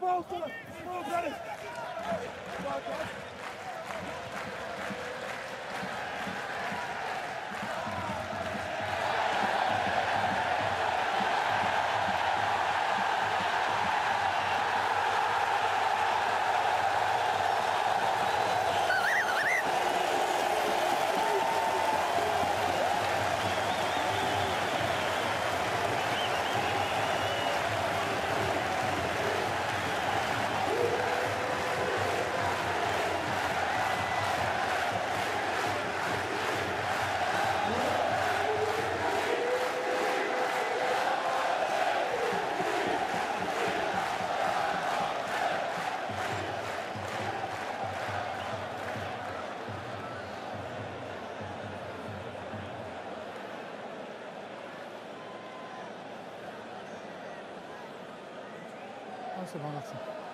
ball to the small Dennis. Come on, guys. C'est bon, merci.